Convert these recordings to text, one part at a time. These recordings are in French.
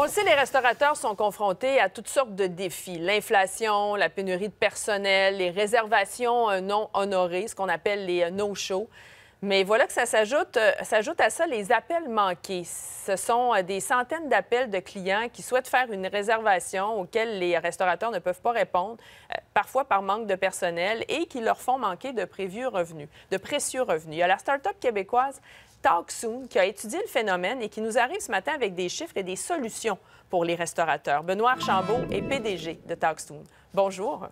On le sait, les restaurateurs sont confrontés à toutes sortes de défis. L'inflation, la pénurie de personnel, les réservations euh, non honorées, ce qu'on appelle les euh, no-shows. Mais voilà que ça s'ajoute, euh, s'ajoute à ça les appels manqués. Ce sont des centaines d'appels de clients qui souhaitent faire une réservation auxquelles les restaurateurs ne peuvent pas répondre, parfois par manque de personnel, et qui leur font manquer de revenus, de précieux revenus. Il y a la start-up québécoise TalkSoon qui a étudié le phénomène et qui nous arrive ce matin avec des chiffres et des solutions pour les restaurateurs. Benoît Archambault est PDG de TalkSoon. Bonjour.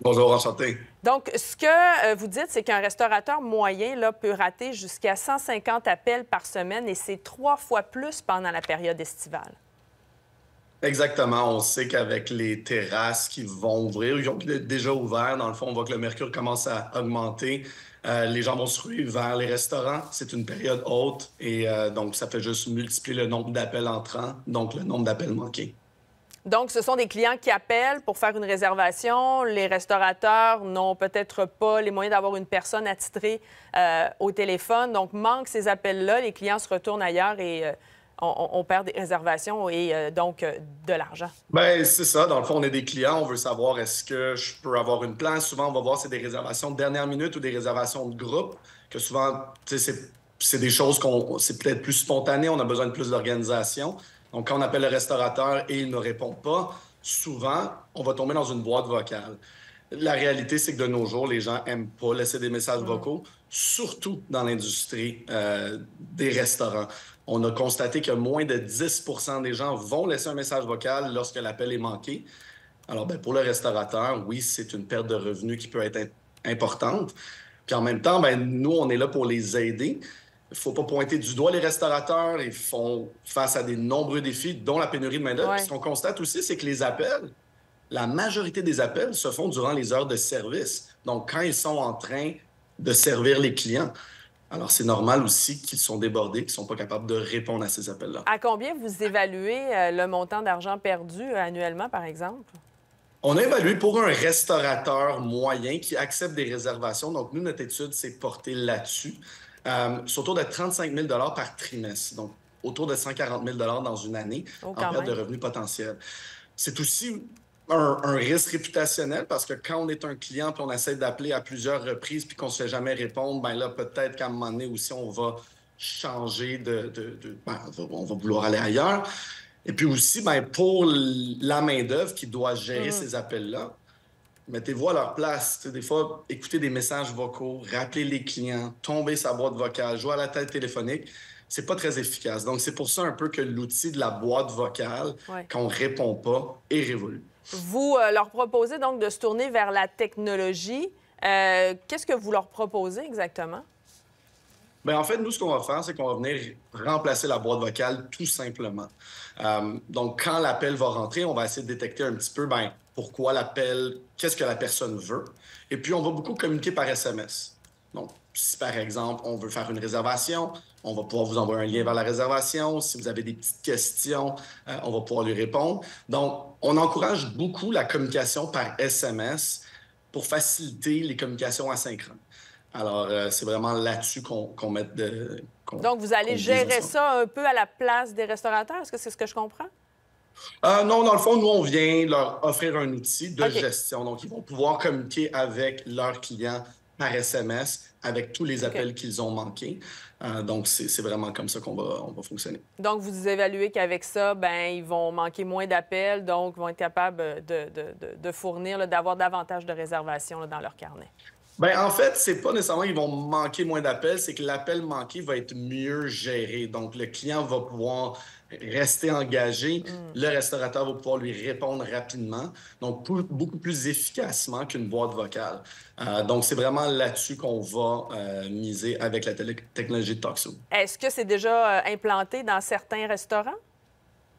Bonjour, enchanté. Donc, ce que euh, vous dites, c'est qu'un restaurateur moyen là, peut rater jusqu'à 150 appels par semaine et c'est trois fois plus pendant la période estivale. Exactement. On sait qu'avec les terrasses qui vont ouvrir, ils ont déjà ouvert, dans le fond, on voit que le mercure commence à augmenter. Euh, les gens vont se ruer vers les restaurants. C'est une période haute et euh, donc ça fait juste multiplier le nombre d'appels entrants, donc le nombre d'appels manqués. Donc, ce sont des clients qui appellent pour faire une réservation. Les restaurateurs n'ont peut-être pas les moyens d'avoir une personne attitrée euh, au téléphone. Donc, manquent ces appels-là. Les clients se retournent ailleurs et on, perd des réservations et euh, donc euh, de l'argent. Bien, c'est ça. Dans le fond, on est des clients. On veut savoir est-ce que je peux avoir une place? Souvent, on va voir c'est des réservations de dernière minute ou des réservations de groupe. Que souvent, c'est des choses qu'on. C'est peut-être plus spontané. On a besoin de plus d'organisation. Donc, quand on appelle le restaurateur et il ne répond pas, souvent, on va tomber dans une boîte vocale. La réalité, c'est que de nos jours, les gens n'aiment pas laisser des messages vocaux, surtout dans l'industrie euh, des restaurants. On a constaté que moins de 10% des gens vont laisser un message vocal lorsque l'appel est manqué. Alors, ben, pour le restaurateur, oui, c'est une perte de revenus qui peut être importante. Puis en même temps, ben, nous, on est là pour les aider. Il ne faut pas pointer du doigt les restaurateurs. Ils font face à des nombreux défis, dont la pénurie de main-d'œuvre. Ce qu'on constate aussi, c'est que les appels, la majorité des appels se font durant les heures de service. Donc, quand ils sont en train de servir les clients. Alors, c'est normal aussi qu'ils sont débordés, qu'ils ne sont pas capables de répondre à ces appels-là. À combien vous évaluez euh, le montant d'argent perdu euh, annuellement, par exemple? On a évalué pour un restaurateur moyen qui accepte des réservations. Donc, nous, notre étude s'est portée là-dessus. Euh, c'est autour de 35 000 par trimestre. Donc, autour de 140 000 dans une année oh, en perte de revenus potentiels. C'est aussi un, risque réputationnel parce que quand on est un client puis on essaie d'appeler à plusieurs reprises puis qu'on ne se fait jamais répondre, ben là, peut-être qu'à un moment donné aussi, on va changer de. Ben, on, va, vouloir aller ailleurs. Et puis aussi, ben, pour la main-d'œuvre qui doit gérer mm. ces appels-là, mettez-vous à leur place. des fois, écouter des messages vocaux, rappeler les clients, tomber sa boîte vocale, jouer à la tête téléphonique, c'est pas très efficace. Donc, c'est pour ça un peu que l'outil de la boîte vocale, qu'on ne répond pas, est révolu. Vous euh, leur proposez donc de se tourner vers la technologie. Euh, qu'est-ce que vous leur proposez exactement? Bien, en fait, nous, ce qu'on va faire, c'est qu'on va venir remplacer la boîte vocale tout simplement. Euh, donc, quand l'appel va rentrer, on va essayer de détecter un petit peu ben, pourquoi l'appel, qu'est-ce que la personne veut. Et puis, on va beaucoup communiquer par SMS. Donc, si par exemple, on veut faire une réservation, on va pouvoir vous envoyer un lien vers la réservation. Si vous avez des petites questions, euh, on va pouvoir lui répondre. Donc, on encourage beaucoup la communication par SMS pour faciliter les communications asynchrones. Alors, euh, c'est vraiment là-dessus qu'on met de. Donc, vous allez gérer ça un peu à la place des restaurateurs? Est-ce que c'est ce que je comprends? Euh, non, dans le fond, nous, on vient leur offrir un outil de gestion. Donc, ils vont pouvoir communiquer avec leurs clients par SMS avec tous les appels qu'ils ont manqués. Euh, donc, c'est vraiment comme ça qu'on va, on va fonctionner. Donc, vous évaluez qu'avec ça, ben, ils vont manquer moins d'appels, donc vont être capables de, de, de fournir, d'avoir davantage de réservations dans leur carnet. Bien, en fait, c'est pas nécessairement qu'ils vont manquer moins d'appels, c'est que l'appel manqué va être mieux géré. Donc, le client va pouvoir rester engagé, mm. le restaurateur va pouvoir lui répondre rapidement, donc beaucoup plus efficacement qu'une boîte vocale. Euh, donc, c'est vraiment là-dessus qu'on va euh, miser avec la technologie de Toxo. Est-ce que c'est déjà euh, implanté dans certains restaurants?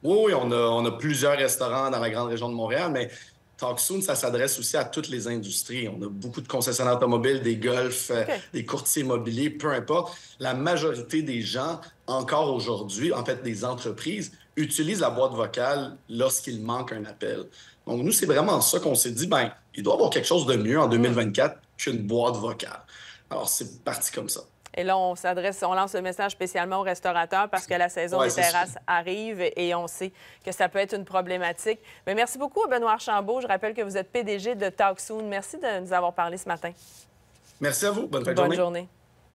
Oui, oui, on a, on a plusieurs restaurants dans la grande région de Montréal, mais TalkSoon, ça s'adresse aussi à toutes les industries. On a beaucoup de concessionnaires automobiles, des golfs, euh, des courtiers immobiliers, peu importe. La majorité des gens, encore aujourd'hui, en fait, des entreprises, utilisent la boîte vocale lorsqu'il manque un appel. Donc, nous, c'est vraiment ça qu'on s'est dit, ben, il doit y avoir quelque chose de mieux en 2024 qu'une boîte vocale. Alors, c'est parti comme ça. Et là, on s'adresse, on lance le message spécialement aux restaurateurs parce que la saison des terrasses arrive et on sait que ça peut être une problématique. Mais merci beaucoup, Benoît Archambault. Je rappelle que vous êtes PDG de TalkSoon. Merci de nous avoir parlé ce matin. Merci à vous. Bonne journée.